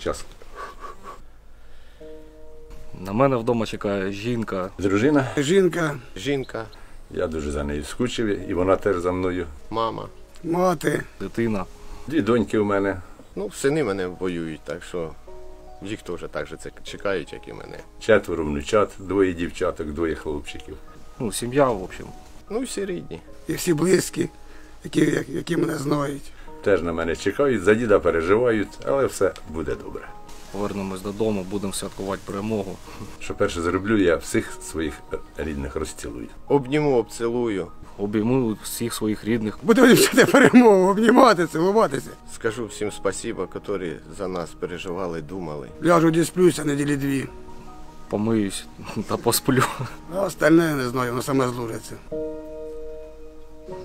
час. На мене вдома чекає жінка. Дружина, Жінка, Жінка, я дуже за нею скучив, і вона теж за мною. мама. мати, Дитина. Дві доньки у мене, Ну, сини мене воюють, так що їх теж так же це чекають, як і мене. четверо внучат, двоє дівчаток, двоє хлопчиків. Ну, сім'я, в общем. Ну, всі рідні. і всі близькі, які, які мене знають. Теж на мене чекають, за діда переживають, але все буде добре. Повернемось додому, будемо святкувати перемогу. Що перше зроблю, я всіх своїх рідних розцілую. Обніму, обцілую. Обійму всіх своїх рідних. Будемо дівчата перемогу, обнімати, цілуватися. Скажу всім спасіба, які за нас переживали, думали. Ляжу дісплюся неділі дві. Помиюсь та посплю. А остальне не знаю, воно саме зложиться. Ну,